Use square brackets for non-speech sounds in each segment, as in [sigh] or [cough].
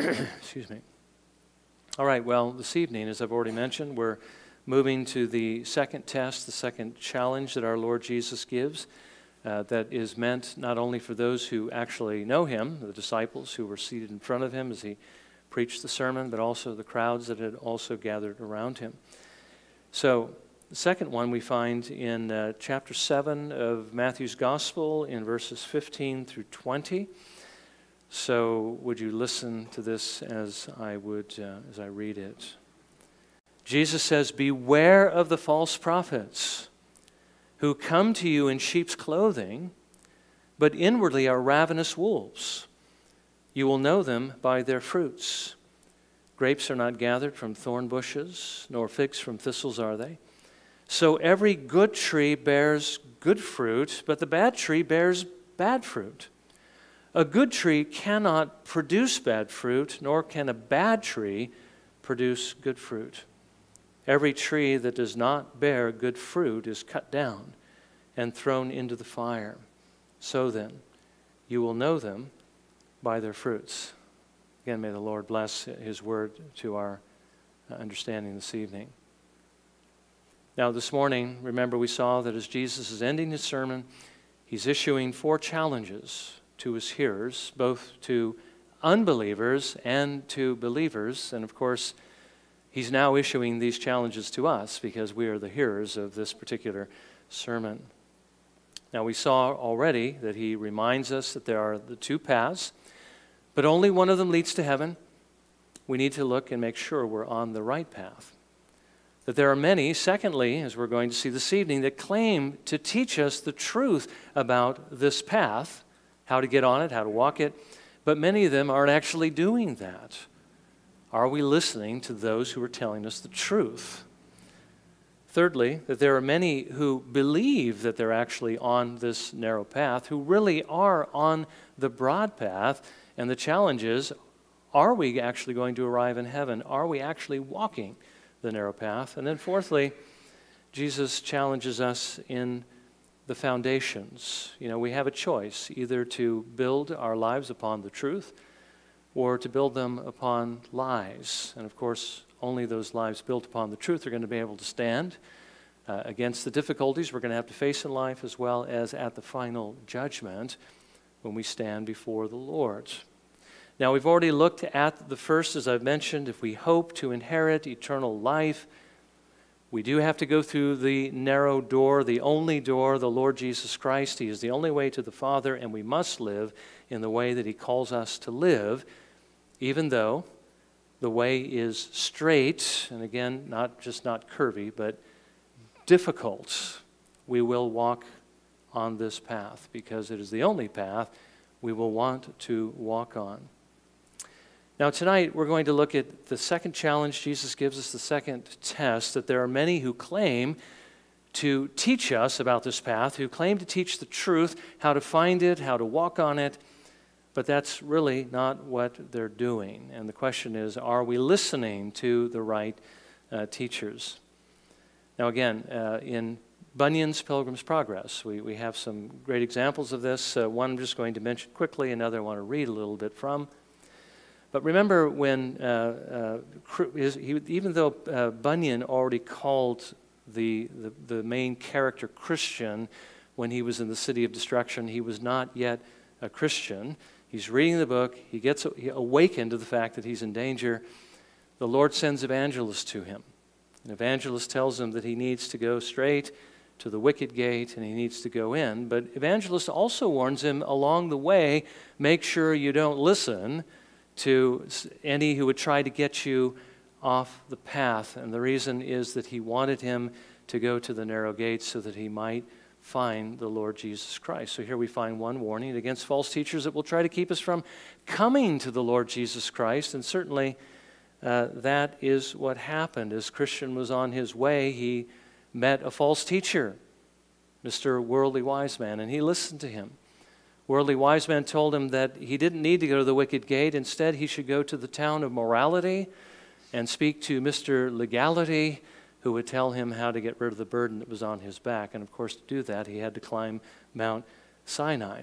[clears throat] Excuse me. All right, well, this evening, as I've already mentioned, we're moving to the second test, the second challenge that our Lord Jesus gives. Uh, that is meant not only for those who actually know him, the disciples who were seated in front of him as he preached the sermon, but also the crowds that had also gathered around him. So, the second one we find in uh, chapter 7 of Matthew's Gospel in verses 15 through 20. So, would you listen to this as I would uh, as I read it? Jesus says, "Beware of the false prophets who come to you in sheep's clothing, but inwardly are ravenous wolves. You will know them by their fruits. Grapes are not gathered from thorn bushes, nor figs from thistles are they." So every good tree bears good fruit, but the bad tree bears bad fruit. A good tree cannot produce bad fruit, nor can a bad tree produce good fruit. Every tree that does not bear good fruit is cut down and thrown into the fire. So then, you will know them by their fruits. Again, may the Lord bless His word to our uh, understanding this evening. Now, this morning, remember, we saw that as Jesus is ending his sermon, he's issuing four challenges to his hearers, both to unbelievers and to believers. And of course, he's now issuing these challenges to us because we are the hearers of this particular sermon. Now, we saw already that he reminds us that there are the two paths, but only one of them leads to heaven. We need to look and make sure we're on the right path that there are many, secondly, as we're going to see this evening, that claim to teach us the truth about this path, how to get on it, how to walk it, but many of them aren't actually doing that. Are we listening to those who are telling us the truth? Thirdly, that there are many who believe that they're actually on this narrow path, who really are on the broad path, and the challenge is are we actually going to arrive in heaven? Are we actually walking? the narrow path. And then, fourthly, Jesus challenges us in the foundations. You know, we have a choice either to build our lives upon the truth or to build them upon lies. And of course, only those lives built upon the truth are going to be able to stand uh, against the difficulties we're going to have to face in life as well as at the final judgment when we stand before the Lord. Now, we've already looked at the first, as I've mentioned. If we hope to inherit eternal life, we do have to go through the narrow door, the only door, the Lord Jesus Christ. He is the only way to the Father, and we must live in the way that He calls us to live, even though the way is straight, and again, not just not curvy, but difficult. We will walk on this path because it is the only path we will want to walk on. Now, tonight we're going to look at the second challenge Jesus gives us, the second test that there are many who claim to teach us about this path, who claim to teach the truth, how to find it, how to walk on it, but that's really not what they're doing. And the question is are we listening to the right uh, teachers? Now, again, uh, in Bunyan's Pilgrim's Progress, we, we have some great examples of this. Uh, one I'm just going to mention quickly, another I want to read a little bit from. But remember when, uh, uh, he, even though uh, Bunyan already called the, the, the, main character Christian when he was in the city of destruction, he was not yet a Christian. He's reading the book, he gets awakened to the fact that he's in danger. The Lord sends Evangelist to him. And Evangelist tells him that he needs to go straight to the wicket gate and he needs to go in. But Evangelist also warns him along the way make sure you don't listen to any who would try to get you off the path. And the reason is that he wanted him to go to the narrow gate so that he might find the Lord Jesus Christ. So here we find one warning against false teachers that will try to keep us from coming to the Lord Jesus Christ. And certainly uh, that is what happened. As Christian was on his way, he met a false teacher, Mr. Worldly Wise Man, and he listened to him. Worldly wise men told him that he didn't need to go to the wicket gate. Instead, he should go to the town of morality and speak to Mr. Legality, who would tell him how to get rid of the burden that was on his back. And of course, to do that, he had to climb Mount Sinai.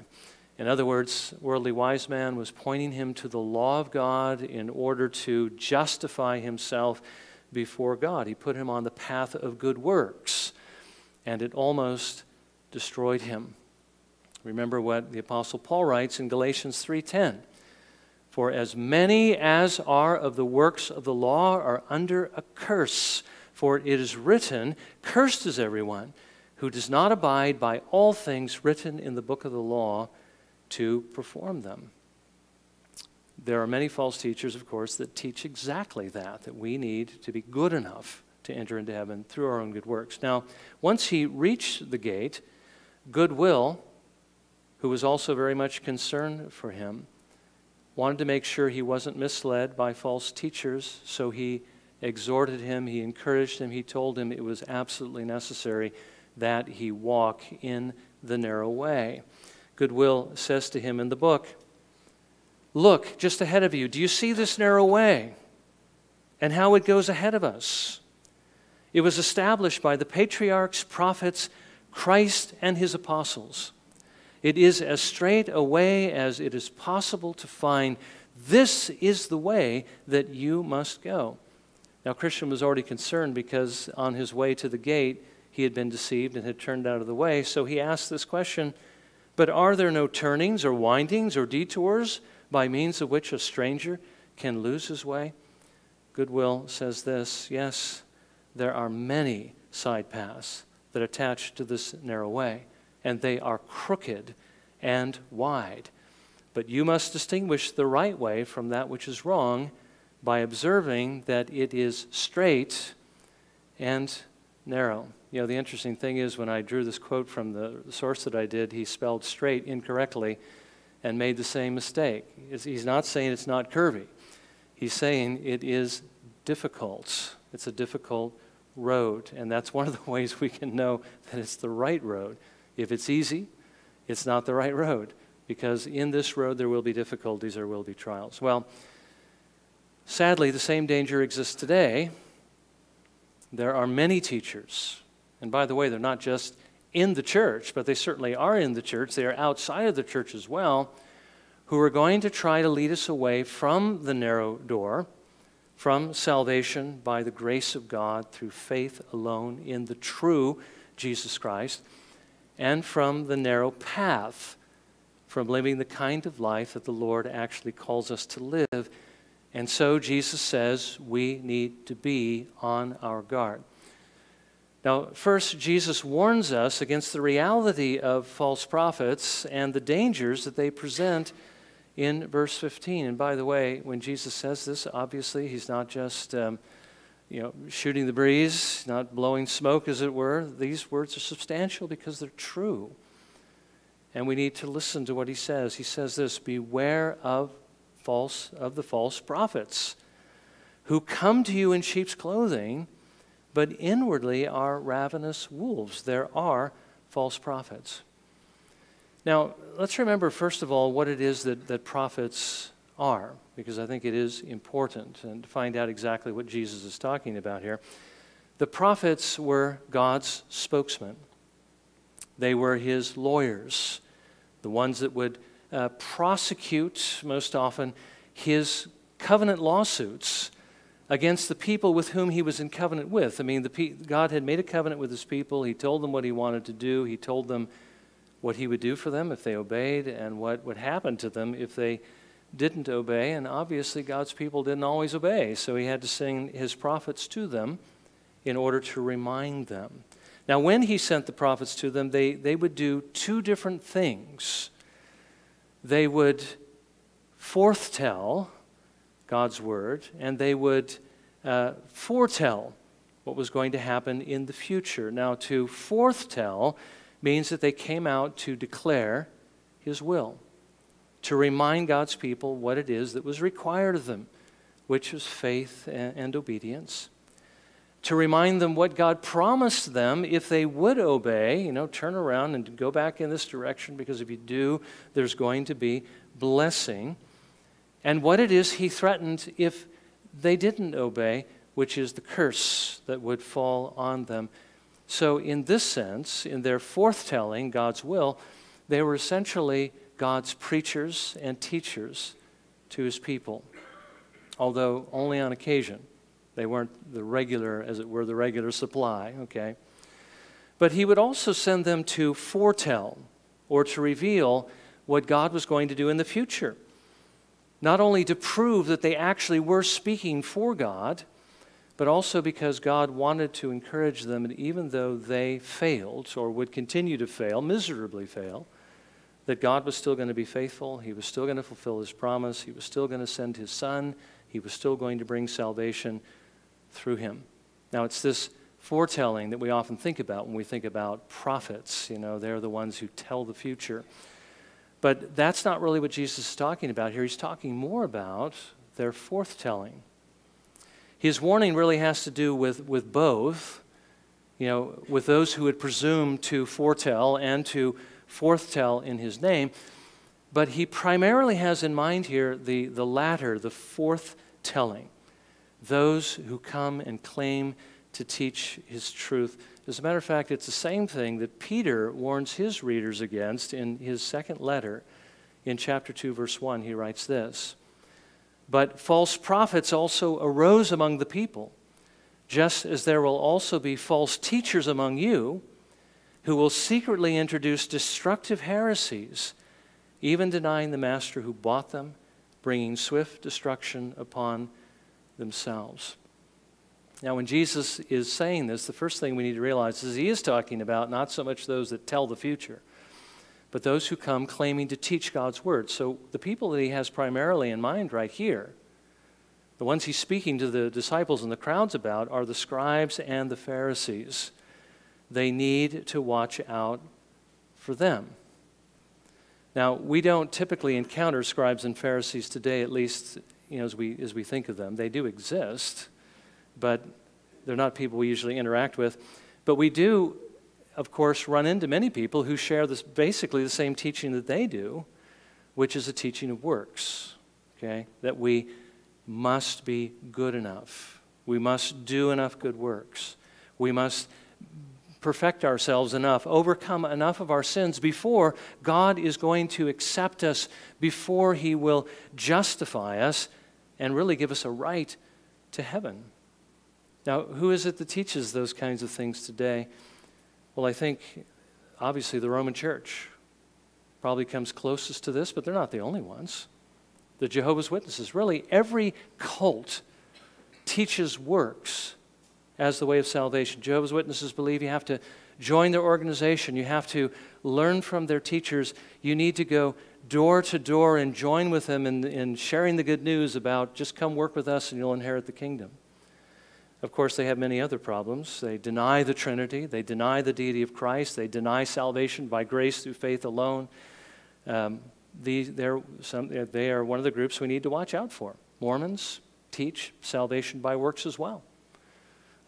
In other words, worldly wise man was pointing him to the law of God in order to justify himself before God. He put him on the path of good works, and it almost destroyed him. Remember what the apostle Paul writes in Galatians 3:10. For as many as are of the works of the law are under a curse, for it is written, cursed is everyone who does not abide by all things written in the book of the law to perform them. There are many false teachers, of course, that teach exactly that, that we need to be good enough to enter into heaven through our own good works. Now, once he reached the gate, goodwill, who was also very much concerned for him, wanted to make sure he wasn't misled by false teachers, so he exhorted him, he encouraged him, he told him it was absolutely necessary that he walk in the narrow way. Goodwill says to him in the book, Look just ahead of you. Do you see this narrow way? And how it goes ahead of us. It was established by the patriarchs, prophets, Christ, and his apostles. It is as straight a way as it is possible to find. This is the way that you must go. Now, Christian was already concerned because on his way to the gate, he had been deceived and had turned out of the way. So he asked this question But are there no turnings or windings or detours by means of which a stranger can lose his way? Goodwill says this Yes, there are many side paths that attach to this narrow way, and they are crooked and wide. But you must distinguish the right way from that which is wrong by observing that it is straight and narrow. You know, the interesting thing is when I drew this quote from the source that I did, he spelled straight incorrectly and made the same mistake. He's not saying it's not curvy, he's saying it is difficult. It's a difficult road, and that's one of the [laughs] ways we can know that it's the right road. If it's easy, it's not the right road, because in this road there will be difficulties, there will be trials. Well, sadly, the same danger exists today. There are many teachers, and by the way, they're not just in the church, but they certainly are in the church. They are outside of the church as well, who are going to try to lead us away from the narrow door, from salvation by the grace of God through faith alone in the true Jesus Christ, and from the narrow path, from living the kind of life that the Lord actually calls us to live. And so Jesus says we need to be on our guard. Now, first, Jesus warns us against the reality of false prophets and the dangers that they present in verse 15. And by the way, when Jesus says this, obviously, he's not just. Um, you know, shooting the breeze, not blowing smoke, as it were. These words are substantial because they're true. And we need to listen to what he says. He says this Beware of false of the false prophets who come to you in sheep's clothing, but inwardly are ravenous wolves. There are false prophets. Now, let's remember, first of all, what it is that, that prophets are, because I think it is important and to find out exactly what Jesus is talking about here. The prophets were God's spokesmen, they were his lawyers, the ones that would uh, prosecute, most often, his covenant lawsuits against the people with whom he was in covenant with. I mean, the, God had made a covenant with his people. He told them what he wanted to do. He told them what he would do for them if they obeyed and what would happen to them if they didn't obey. And obviously, God's people didn't always obey. So he had to send his prophets to them in order to remind them. Now, when he sent the prophets to them, they, they would do two different things. They would forthtell God's word, and they would uh, foretell what was going to happen in the future. Now, to forthtell means that they came out to declare his will, to remind God's people what it is that was required of them, which was faith and, and obedience. To remind them what God promised them if they would obey, you know, turn around and go back in this direction because if you do, there's going to be blessing and what it is he threatened if they didn't obey, which is the curse that would fall on them. So, in this sense, in their forthtelling God's will, they were essentially God's preachers and teachers to his people, although only on occasion. They weren't the regular, as it were, the regular supply, okay? But he would also send them to foretell or to reveal what God was going to do in the future. Not only to prove that they actually were speaking for God, but also because God wanted to encourage them, and even though they failed or would continue to fail, miserably fail, that God was still going to be faithful. He was still going to fulfill his promise. He was still going to send his son. He was still going to bring salvation through him. Now, it's this foretelling that we often think about when we think about prophets. You know, they're the ones who tell the future. But that's not really what Jesus is talking about here. He's talking more about their forthtelling. His warning really has to do with, with both, you know, with those who would presume to foretell and to forthtell in his name. But he primarily has in mind here the, the latter, the forthtelling those who come and claim to teach his truth. As a matter of fact, it's the same thing that Peter warns his readers against in his second letter in chapter 2, verse 1. He writes this But false prophets also arose among the people, just as there will also be false teachers among you who will secretly introduce destructive heresies, even denying the master who bought them, bringing swift destruction upon themselves. Now, when Jesus is saying this, the first thing we need to realize is he is talking about not so much those that tell the future, but those who come claiming to teach God's word. So, the people that he has primarily in mind right here, the ones he's speaking to the disciples and the crowds about, are the scribes and the Pharisees. They need to watch out for them. Now, we don't typically encounter scribes and Pharisees today, at least you know, as, we, as we think of them. They do exist, but they're not people we usually interact with. But we do, of course, run into many people who share this, basically the same teaching that they do, which is a teaching of works, okay? That we must be good enough. We must do enough good works. We must perfect ourselves enough, overcome enough of our sins before God is going to accept us, before He will justify us and really give us a right to heaven. Now, who is it that teaches those kinds of things today? Well, I think obviously the Roman Church probably comes closest to this, but they're not the only ones. The Jehovah's Witnesses, really, every cult teaches works as the way of salvation. Jehovah's Witnesses believe you have to join their organization, you have to learn from their teachers, you need to go door to door and join with them in, in sharing the good news about just come work with us and you'll inherit the kingdom. Of course, they have many other problems. They deny the Trinity, they deny the deity of Christ, they deny salvation by grace through faith alone. Um, they're some, they are one of the groups we need to watch out for. Mormons teach salvation by works as well.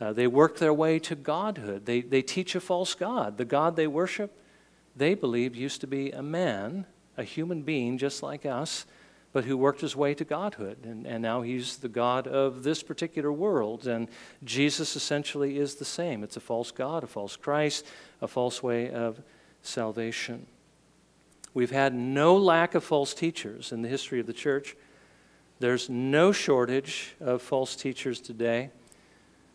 Uh, they work their way to godhood. They, they teach a false God. The God they worship, they believe, used to be a man, a human being just like us, but who worked his way to godhood. And, and now he's the God of this particular world. And Jesus essentially is the same. It's a false God, a false Christ, a false way of salvation. We've had no lack of false teachers in the history of the church. There's no shortage of false teachers today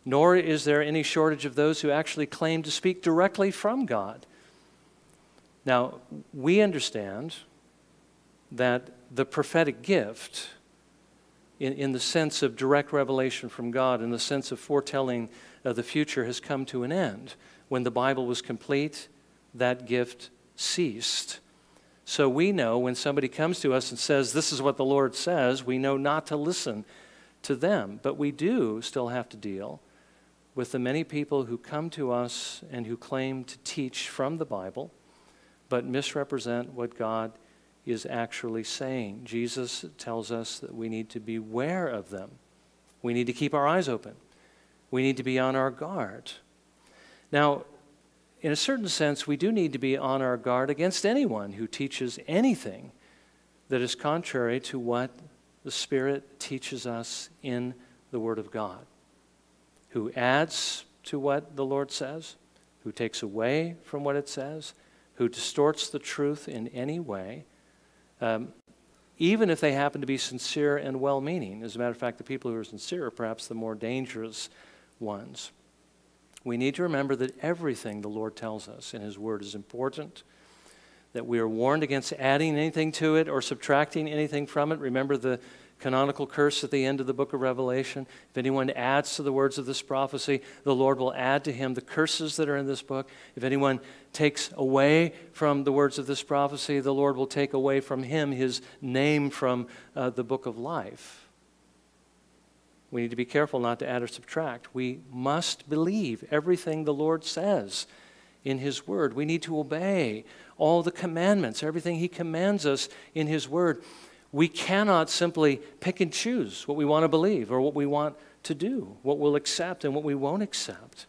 nor is there any shortage of those who actually claim to speak directly from God. Now, we understand that the prophetic gift, in, in the sense of direct revelation from God, in the sense of foretelling of the future, has come to an end. When the Bible was complete, that gift ceased. So we know when somebody comes to us and says, This is what the Lord says, we know not to listen to them. But we do still have to deal with the many people who come to us and who claim to teach from the Bible, but misrepresent what God is actually saying. Jesus tells us that we need to beware of them. We need to keep our eyes open. We need to be on our guard. Now, in a certain sense, we do need to be on our guard against anyone who teaches anything that is contrary to what the Spirit teaches us in the Word of God who adds to what the Lord says, who takes away from what it says, who distorts the truth in any way, Um, even if they happen to be sincere and well meaning. As a matter of fact, the people who are sincere are perhaps the more dangerous ones. We need to remember that everything the Lord tells us in His Word is important, that we are warned against adding anything to it or subtracting anything from it. Remember the canonical curse at the end of the book of Revelation. If anyone adds to the words of this prophecy, the Lord will add to him the curses that are in this book. If anyone takes away from the words of this prophecy, the Lord will take away from him his name from uh, the book of life. We need to be careful not to add or subtract. We must believe everything the Lord says in His Word. We need to obey all the commandments, everything He commands us in His Word we cannot simply pick and choose what we want to believe or what we want to do, what we'll accept and what we won't accept.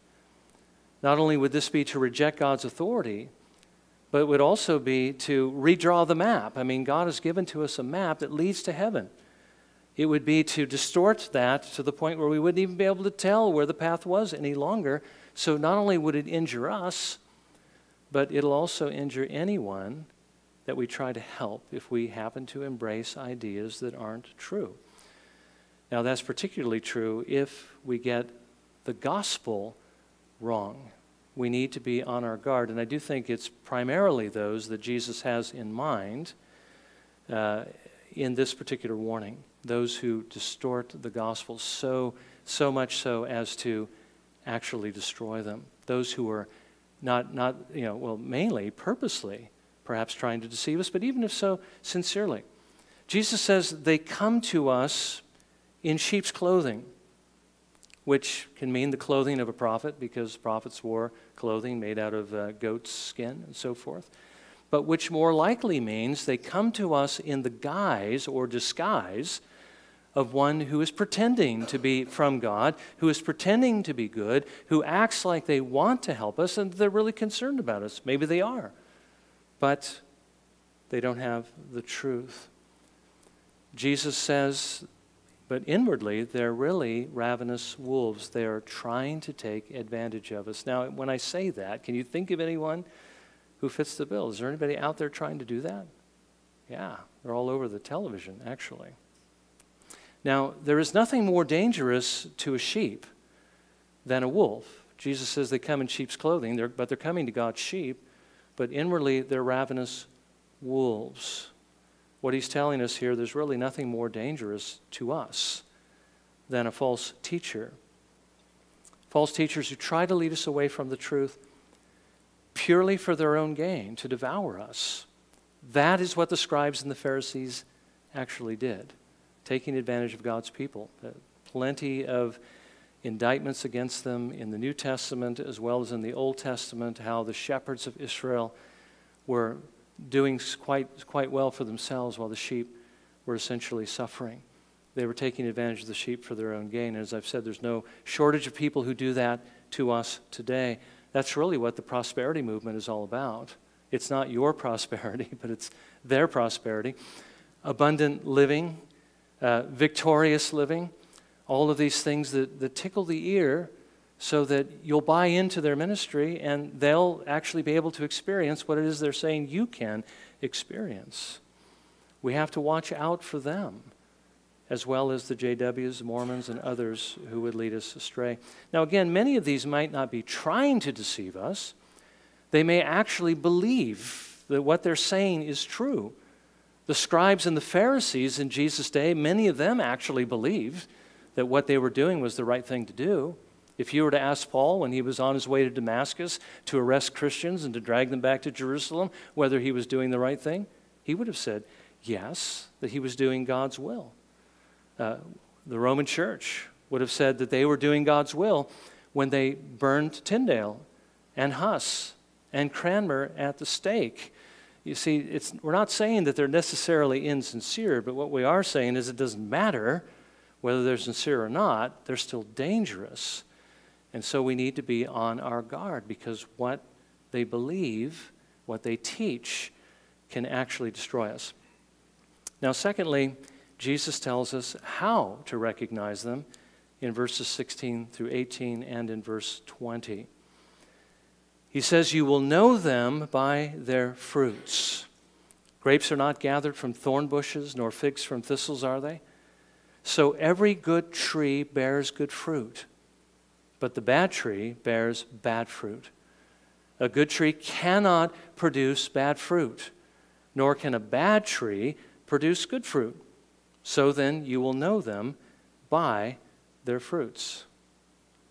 Not only would this be to reject God's authority, but it would also be to redraw the map. I mean, God has given to us a map that leads to heaven. It would be to distort that to the point where we wouldn't even be able to tell where the path was any longer. So not only would it injure us, but it'll also injure anyone that we try to help if we happen to embrace ideas that aren't true. Now, that's particularly true if we get the gospel wrong. We need to be on our guard. And I do think it's primarily those that Jesus has in mind uh, in this particular warning those who distort the gospel so, so much so as to actually destroy them. Those who are not, not, you know, well, mainly purposely perhaps trying to deceive us, but even if so, sincerely. Jesus says they come to us in sheep's clothing, which can mean the clothing of a prophet because prophets wore clothing made out of uh, goat's skin and so forth, but which more likely means they come to us in the guise or disguise of one who is pretending to be from God, who is pretending to be good, who acts like they want to help us and they're really concerned about us. Maybe they are but they don't have the truth. Jesus says, but inwardly, they're really ravenous wolves. They are trying to take advantage of us. Now, when I say that, can you think of anyone who fits the bill? Is there anybody out there trying to do that? Yeah, they're all over the television, actually. Now, there is nothing more dangerous to a sheep than a wolf. Jesus says they come in sheep's clothing, but they're coming to God's sheep but inwardly they're ravenous wolves. What he's telling us here, there's really nothing more dangerous to us than a false teacher. False teachers who try to lead us away from the truth purely for their own gain, to devour us. That is what the scribes and the Pharisees actually did, taking advantage of God's people. Plenty of indictments against them in the New Testament as well as in the Old Testament, how the shepherds of Israel were doing quite, quite well for themselves while the sheep were essentially suffering. They were taking advantage of the sheep for their own gain. As I've said, there's no shortage of people who do that to us today. That's really what the prosperity movement is all about. It's not your [laughs] prosperity, but it's their prosperity. Abundant living, uh, victorious living all of these things that, that tickle the ear so that you'll buy into their ministry and they'll actually be able to experience what it is they're saying you can experience. We have to watch out for them, as well as the JWs, Mormons, and others who would lead us astray. Now, again, many of these might not be trying to deceive us, they may actually believe that what they're saying is true. The scribes and the Pharisees in Jesus' day, many of them actually believed that what they were doing was the right thing to do. If you were to ask Paul when he was on his way to Damascus to arrest Christians and to drag them back to Jerusalem whether he was doing the right thing, he would have said, yes, that he was doing God's will. Uh, the Roman church would have said that they were doing God's will when they burned Tyndale and Huss and Cranmer at the stake. You see, it's we're not saying that they're necessarily insincere, but what we are saying is it doesn't matter whether they're sincere or not, they're still dangerous. And so we need to be on our guard because what they believe, what they teach, can actually destroy us. Now, secondly, Jesus tells us how to recognize them in verses 16 through 18 and in verse 20. He says, You will know them by their fruits. Grapes are not gathered from thorn bushes, nor figs from thistles, are they? So every good tree bears good fruit, but the bad tree bears bad fruit. A good tree cannot produce bad fruit, nor can a bad tree produce good fruit. So then you will know them by their fruits.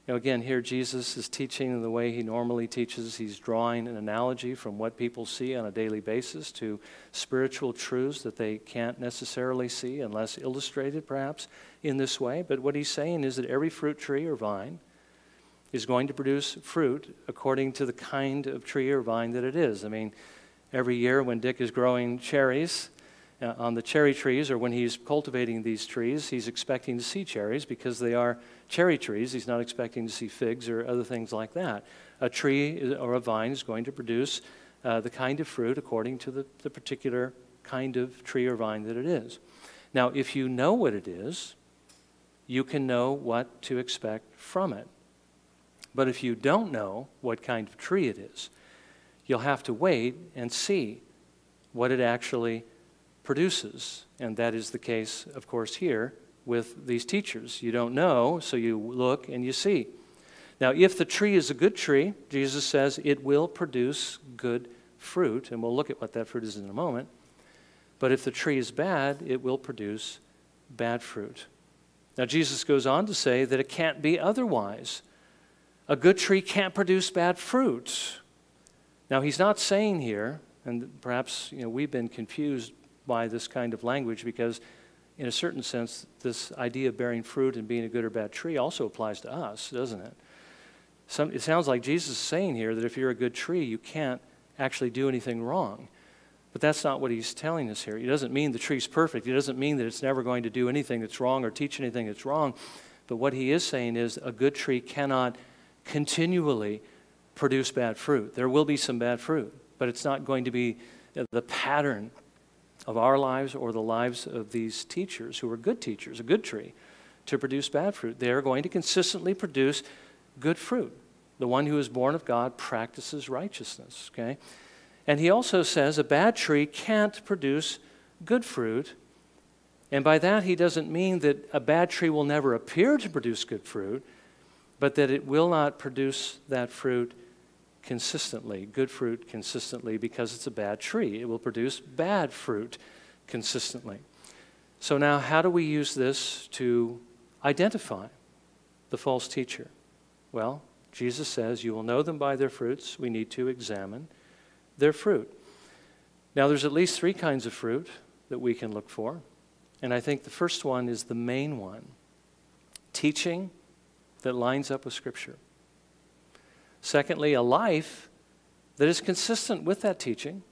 You know, again, here Jesus is teaching in the way he normally teaches. He's drawing an analogy from what people see on a daily basis to spiritual truths that they can't necessarily see unless illustrated, perhaps, in this way. But what he's saying is that every fruit tree or vine is going to produce fruit according to the kind of tree or vine that it is. I mean, every year when Dick is growing cherries, uh, on the cherry trees, or when he's cultivating these trees, he's expecting to see cherries because they are cherry trees. He's not expecting to see figs or other things like that. A tree or a vine is going to produce uh, the kind of fruit according to the, the particular kind of tree or vine that it is. Now, if you know what it is, you can know what to expect from it. But if you don't know what kind of tree it is, you'll have to wait and see what it actually produces. And that is the case, of course, here with these teachers. You don't know, so you look and you see. Now, if the tree is a good tree, Jesus says it will produce good fruit, and we'll look at what that fruit is in a moment. But if the tree is bad, it will produce bad fruit. Now, Jesus goes on to say that it can't be otherwise. A good tree can't produce bad fruit. Now, he's not saying here, and perhaps you know, we've been confused by this kind of language because in a certain sense, this idea of bearing fruit and being a good or bad tree also applies to us, doesn't it? Some, it sounds like Jesus is saying here that if you're a good tree, you can't actually do anything wrong. But that's not what he's telling us here. He doesn't mean the tree's perfect. He doesn't mean that it's never going to do anything that's wrong or teach anything that's wrong. But what he is saying is a good tree cannot continually produce bad fruit. There will be some bad fruit, but it's not going to be the pattern of our lives or the lives of these teachers who are good teachers, a good tree, to produce bad fruit. They are going to consistently produce good fruit. The one who is born of God practices righteousness, okay? And he also says a bad tree can't produce good fruit. And by that, he doesn't mean that a bad tree will never appear to produce good fruit, but that it will not produce that fruit consistently, good fruit consistently, because it's a bad tree. It will produce bad fruit consistently. So, now how do we use this to identify the false teacher? Well, Jesus says, You will know them by their fruits. We need to examine their fruit. Now, there's at least three kinds of fruit that we can look for. And I think the first one is the main one teaching that lines up with Scripture. Secondly, a life that is consistent with that teaching.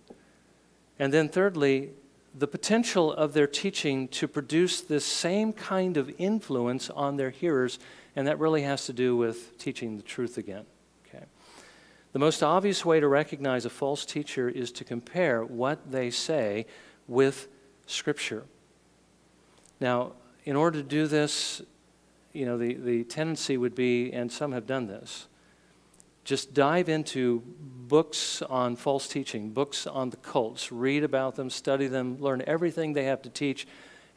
And then, thirdly, the potential of their teaching to produce this same kind of influence on their hearers, and that really has to do with teaching the truth again. Okay. The most obvious way to recognize a false teacher is to compare what they say with Scripture. Now, in order to do this, you know, the, the tendency would be, and some have done this, just dive into books on false teaching, books on the cults, read about them, study them, learn everything they have to teach.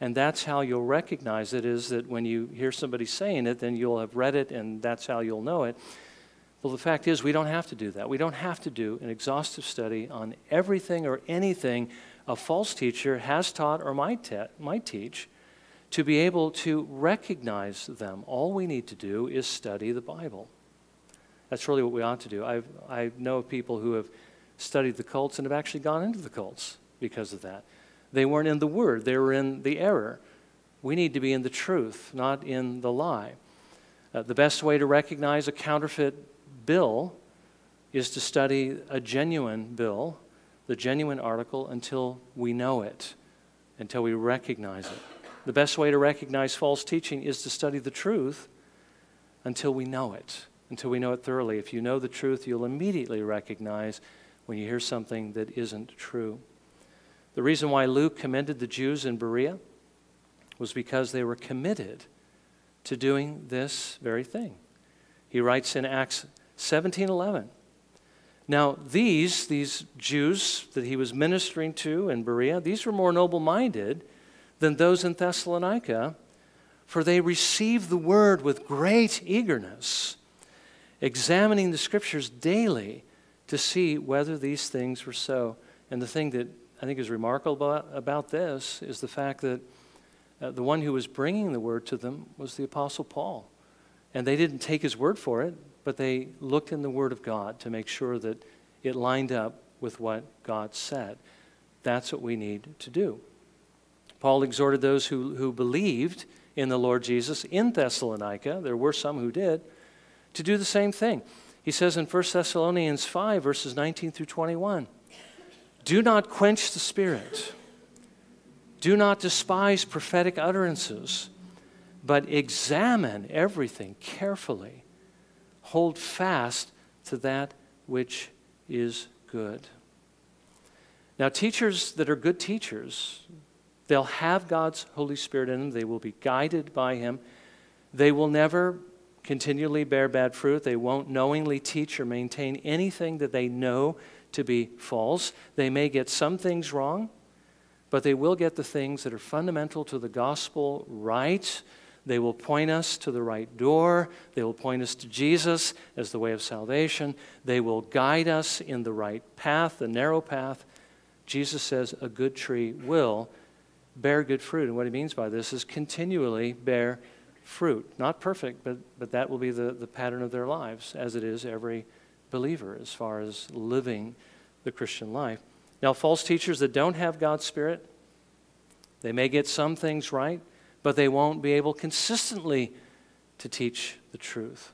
And that's how you'll recognize it is that when you hear somebody saying it, then you'll have read it and that's how you'll know it. Well, the fact is, we don't have to do that. We don't have to do an exhaustive study on everything or anything a false teacher has taught or might, te- might teach to be able to recognize them. All we need to do is study the Bible. That's really what we ought to do. I've, I know people who have studied the cults and have actually gone into the cults because of that. They weren't in the Word, they were in the error. We need to be in the truth, not in the lie. Uh, the best way to recognize a counterfeit bill is to study a genuine bill, the genuine article, until we know it, until we recognize it. The best way to recognize false teaching is to study the truth until we know it until we know it thoroughly. If you know the truth, you'll immediately recognize when you hear something that isn't true. The reason why Luke commended the Jews in Berea was because they were committed to doing this very thing. He writes in Acts 17:11, Now, these, these Jews that he was ministering to in Berea, these were more noble minded than those in Thessalonica, for they received the word with great eagerness, examining the scriptures daily to see whether these things were so. And the thing that I think is remarkable about, this is the fact that uh, the one who was bringing the word to them was the Apostle Paul. And they didn't take his word for it, but they looked in the Word of God to make sure that it lined up with what God said. That's what we need to do. Paul exhorted those who, who believed in the Lord Jesus in Thessalonica, there were some who did, to do the same thing. He says in 1 Thessalonians 5, verses 19 through 21 Do not quench the Spirit, do not despise prophetic utterances, but examine everything carefully hold fast to that which is good. Now, teachers that are good teachers, they'll have God's Holy Spirit in them, they will be guided by Him. They will never continually bear bad fruit. They won't knowingly teach or maintain anything that they know to be false. They may get some things wrong, but they will get the things that are fundamental to the gospel right they will point us to the right door. They will point us to Jesus as the way of salvation. They will guide us in the right path, the narrow path. Jesus says a good tree will bear good fruit. And what he means by this is continually bear fruit. Not perfect, but, but that will be the, the pattern of their lives, as it is every believer as far as living the Christian life. Now, false teachers that don't have God's Spirit, they may get some things right but they won't be able consistently to teach the truth.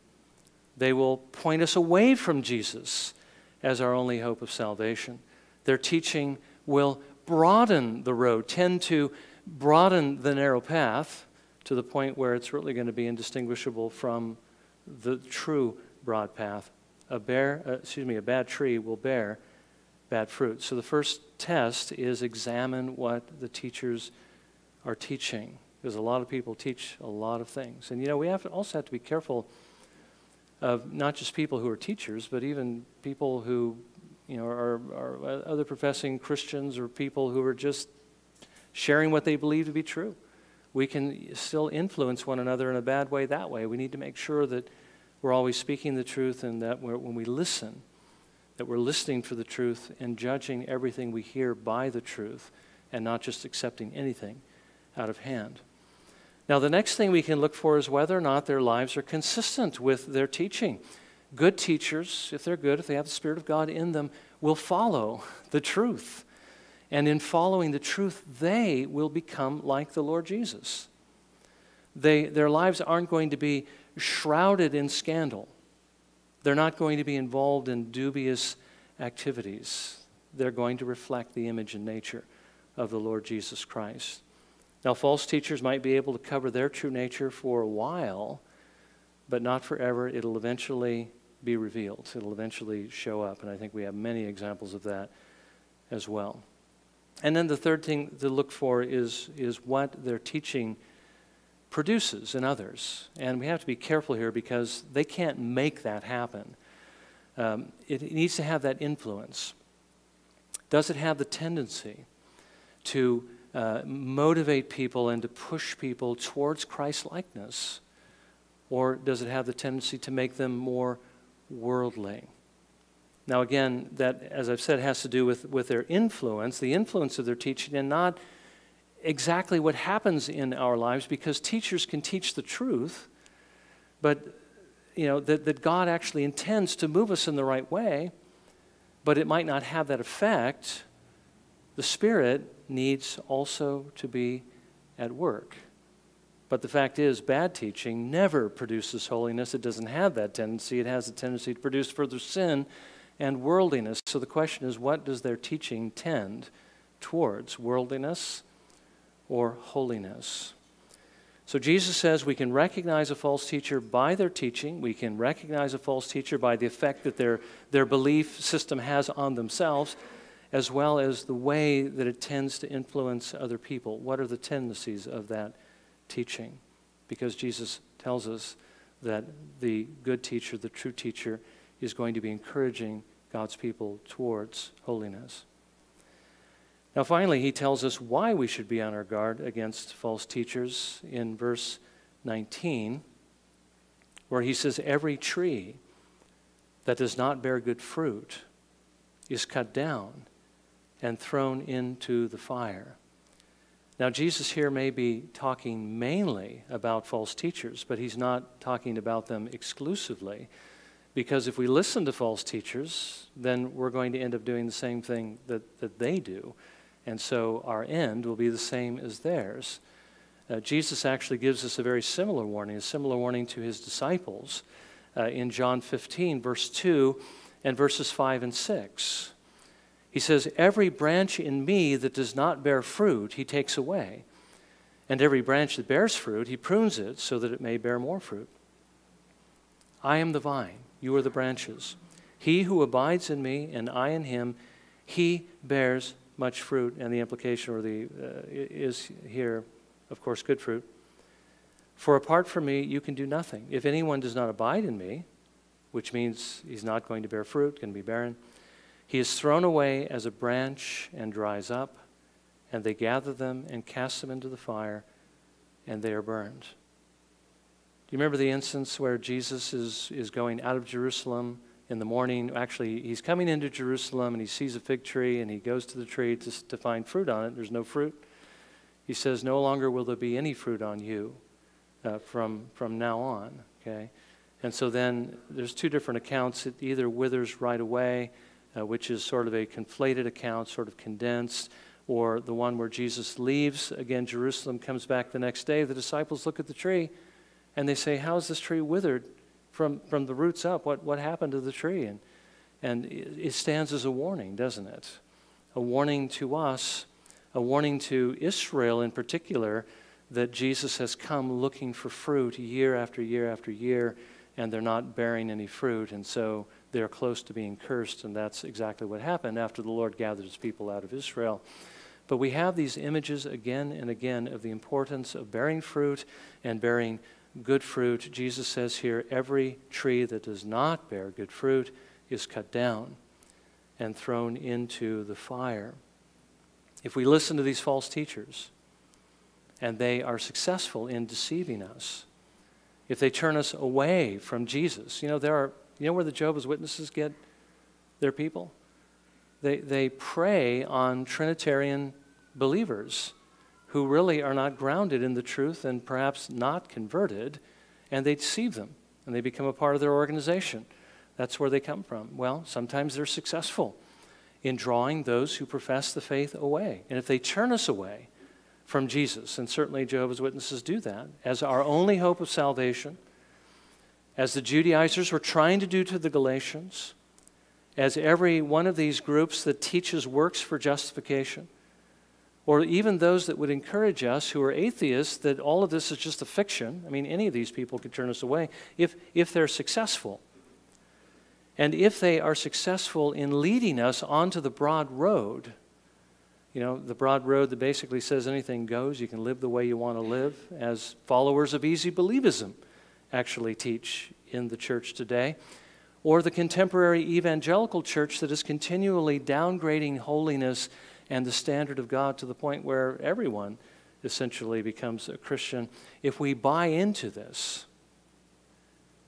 They will point us away from Jesus as our only hope of salvation. Their teaching will broaden the road, tend to broaden the narrow path to the point where it's really going to be indistinguishable from the true broad path. A bear, uh, excuse me, a bad tree will bear bad fruit. So the first test is examine what the teachers are teaching because a lot of people teach a lot of things. And you know, we have to also have to be careful of not just people who are teachers, but even people who, you know, are, are other professing Christians or people who are just sharing what they believe to be true. We can still influence one another in a bad way that way. We need to make sure that we're always speaking the truth and that when we listen, that we're listening for the truth and judging everything we hear by the truth and not just accepting anything out of hand. Now, the next thing we can look for is whether or not their lives are consistent with their teaching. Good teachers, if they're good, if they have the Spirit of God in them, will follow the truth. And in following the truth, they will become like the Lord Jesus. They, their lives aren't going to be shrouded in scandal. They're not going to be involved in dubious activities. They're going to reflect the image and nature of the Lord Jesus Christ. Now, false teachers might be able to cover their true nature for a while, but not forever. It'll eventually be revealed, it'll eventually show up. And I think we have many examples of that as well. And then the third thing to look for is, is what their teaching produces in others. And we have to be careful here because they can't make that happen. Um, it, needs to have that influence. Does it have the tendency to uh, motivate people and to push people towards Christ likeness? Or does it have the tendency to make them more worldly? Now, again, that, as I've said, has to do with, with their influence, the influence of their teaching, and not exactly what happens in our lives, because teachers can teach the truth, but you know, that, that God actually intends to move us in the right way, but it might not have that effect. The Spirit needs also to be at work. But the fact is, bad teaching never produces holiness. It doesn't have that tendency. It has a tendency to produce further sin and worldliness. So the question is, what does their teaching tend towards? Worldliness or holiness? So Jesus says we can recognize a false teacher by their teaching. We can recognize a false teacher by the effect that their, their belief system has on themselves as well as the way that it tends to influence other people. What are the tendencies of that teaching? Because Jesus tells us that the good teacher, the true teacher, is going to be encouraging, God's people towards holiness. Now, finally, he tells us why we should be on our guard against false teachers in verse 19, where he says, Every tree that does not bear good fruit is cut down and thrown into the fire. Now, Jesus here may be talking mainly about false teachers, but he's not talking about them exclusively. Because if we listen to false teachers, then we're going to end up doing the same thing that, that they do. And so our end will be the same as theirs. Uh, Jesus actually gives us a very similar warning, a similar warning to his disciples uh, in John 15, verse 2 and verses 5 and 6. He says, Every branch in me that does not bear fruit, he takes away. And every branch that bears fruit, he prunes it so that it may bear more fruit. I am the vine, you are the branches. He who abides in me and I in him, he bears much fruit. And the implication or the uh, is here, of course, good fruit. For apart from me, you can do nothing. If anyone does not abide in me, which means he's not going to bear fruit, going to be barren, he is thrown away as a branch and dries up, and they gather them and cast them into the fire, and they are burned. You remember the instance where Jesus is, is going out of Jerusalem in the morning? Actually, he's coming into Jerusalem and he sees a fig tree and he goes to the tree to, to find fruit on it. There's no fruit. He says, No longer will there be any fruit on you uh, from, from now on. Okay? And so then there's two different accounts. It either withers right away uh, which is sort of a conflated account, sort of condensed, or the one where Jesus leaves, again, Jerusalem comes back the next day. The disciples look at the tree and they say, How is this tree withered from, from the roots up? What, what happened to the tree? And, and it stands as a warning, doesn't it? A warning to us, a warning to Israel in particular, that Jesus has come looking for fruit year after year after year, and they're not bearing any fruit. And so they're close to being cursed, and that's exactly what happened after the Lord gathered his people out of Israel. But we have these images again and again of the importance of bearing fruit and bearing good fruit. Jesus says here every tree that does not bear good fruit is cut down and thrown into the fire. If we listen to these false teachers and they are successful in deceiving us, if they turn us away from Jesus, you know, there are you know where the Jehovah's Witnesses get their people? They, they prey on Trinitarian believers who really are not grounded in the truth and perhaps not converted, and they deceive them and they become a part of their organization. That's where they come from. Well, sometimes they're successful in drawing those who profess the faith away. And if they turn us away from Jesus, and certainly Jehovah's Witnesses do that, as our only hope of salvation, as the Judaizers were trying to do to the Galatians, as every one of these groups that teaches works for justification, or even those that would encourage us who are atheists that all of this is just a fiction. I mean, any of these people could turn us away if, if they're successful. And if they are successful in leading us onto the broad road, you know, the broad road that basically says anything goes, you can live the way you want to live as followers of easy believism actually teach in the church today, or the contemporary evangelical church that is continually downgrading holiness and the standard of God to the point where everyone essentially becomes a Christian. If we buy into this,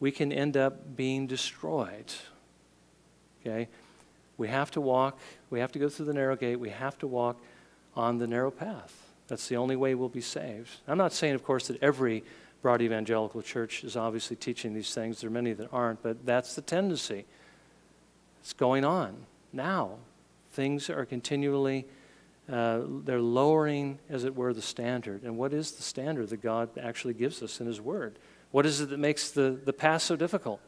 we can end up being destroyed. Okay? We have to walk, we have to go through the narrow gate, we have to walk on the narrow path. That's the only way we'll be saved. I'm not saying, of course, that every broad evangelical church is obviously teaching these things. There are many that aren't, but that's the tendency. It's going on now. Things are continually, uh, they're lowering, as it were, the standard. And what is the standard that God actually gives us in His Word? What is it that makes the, the path so difficult?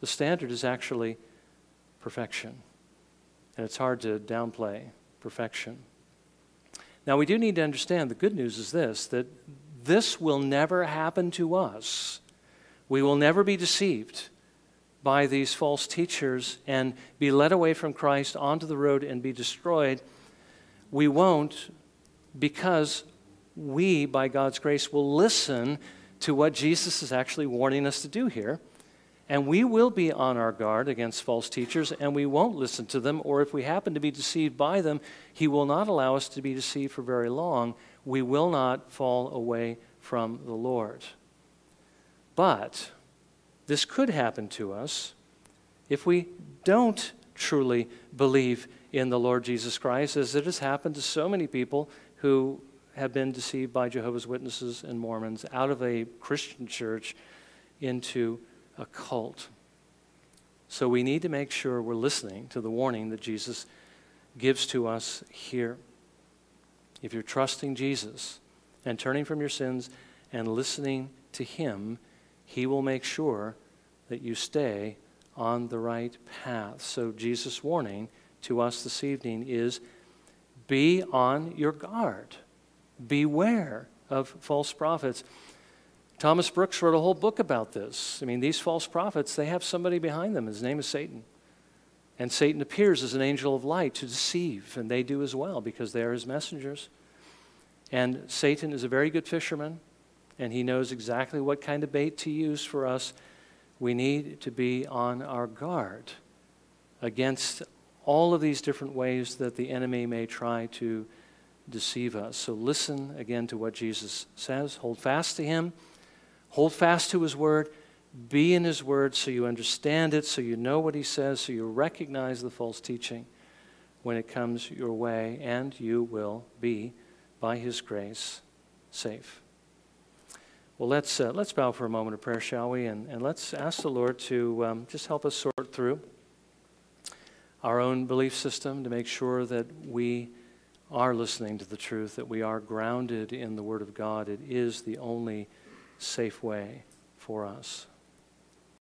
The standard is actually perfection. And it's hard to downplay perfection. Now, we do need to understand the good news is this that this will never happen to us. We will never be deceived by these false teachers and be led away from Christ onto the road and be destroyed. We won't because we, by God's grace, will listen to what Jesus is actually warning us to do here. And we will be on our guard against false teachers, and we won't listen to them, or if we happen to be deceived by them, He will not allow us to be deceived for very long. We will not fall away from the Lord. But this could happen to us if we don't truly believe in the Lord Jesus Christ, as it has happened to so many people who have been deceived by Jehovah's Witnesses and Mormons out of a Christian church into a cult. So we need to make sure we're listening to the warning that Jesus gives to us here. If you're trusting Jesus and turning from your sins and listening to Him, He will make sure that you stay on the right path. So, Jesus' warning to us this evening is be on your guard, beware of false prophets. Thomas Brooks wrote a whole book about this. I mean, these false prophets, they have somebody behind them. His name is Satan. And Satan appears as an angel of light to deceive, and they do as well because they are his messengers. And Satan is a very good fisherman, and he knows exactly what kind of bait to use for us. We need to be on our guard against all of these different ways that the enemy may try to deceive us. So listen again to what Jesus says, hold fast to him. Hold fast to His Word. Be in His Word so you understand it, so you know what He says, so you recognize the false teaching when it comes your way, and you will be, by His grace, safe. Well, let's, uh, let's bow for a moment of prayer, shall we? And, and let's ask the Lord to um, just help us sort through our own belief system to make sure that we are listening to the truth, that we are grounded in the Word of God. It is the only safe way for us.